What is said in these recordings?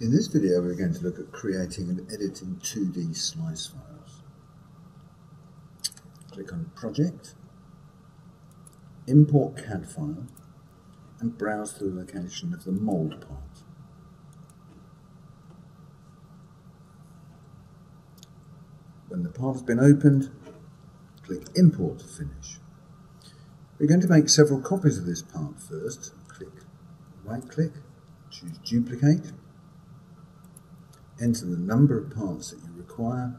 In this video we're going to look at creating and editing 2D slice files. Click on Project, Import CAD file and browse the location of the mould part. When the part has been opened, click Import to finish. We're going to make several copies of this part first. Click right click, choose Duplicate, enter the number of parts that you require,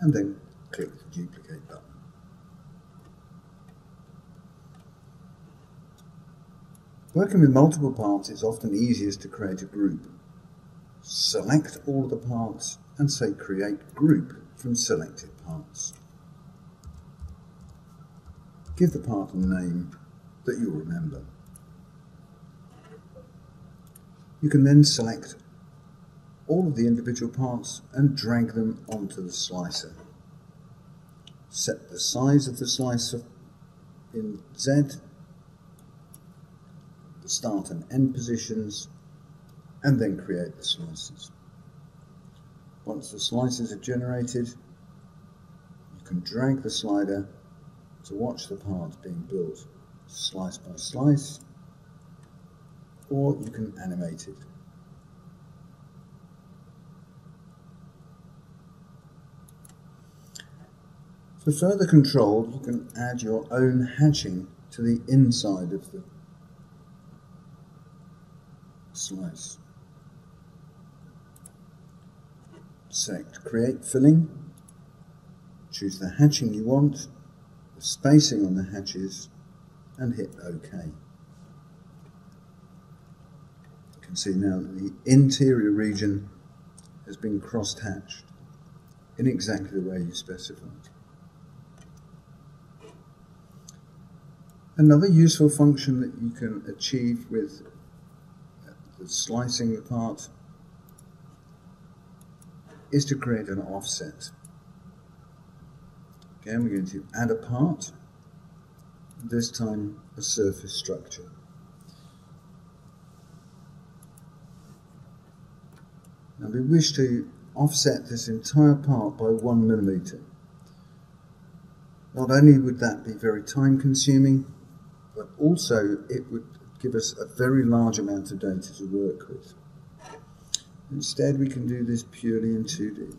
and then click the duplicate button. Working with multiple parts, it's often easiest to create a group. Select all of the parts and say create group from selected parts. Give the part a name that you'll remember. You can then select all of the individual parts and drag them onto the slicer. Set the size of the slicer in Z, the start and end positions, and then create the slices. Once the slices are generated, you can drag the slider to watch the part being built slice by slice, or you can animate it. For further control, you can add your own hatching to the inside of the slice. Select Create Filling, choose the hatching you want, the spacing on the hatches, and hit OK. You can see now that the interior region has been cross-hatched in exactly the way you specified. Another useful function that you can achieve with uh, slicing the part is to create an offset. Again, we're going to add a part, this time a surface structure. Now we wish to offset this entire part by one millimeter. Not only would that be very time consuming, but also it would give us a very large amount of data to work with. Instead, we can do this purely in 2D.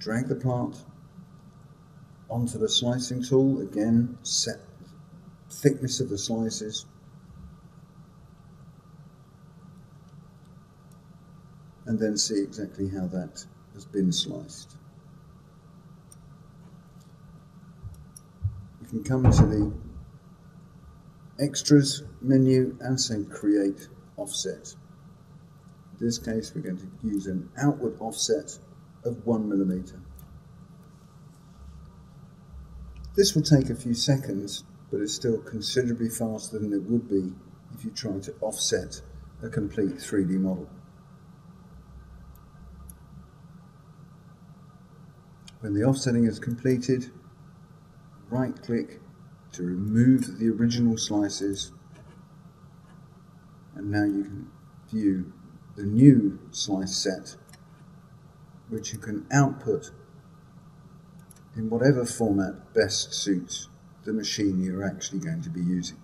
Drag the plant onto the slicing tool, again, set thickness of the slices. And then see exactly how that has been sliced. Can come to the extras menu and say create offset. In this case we're going to use an outward offset of one millimeter. This will take a few seconds but it's still considerably faster than it would be if you try to offset a complete 3D model. When the offsetting is completed, right click to remove the original slices and now you can view the new slice set which you can output in whatever format best suits the machine you're actually going to be using.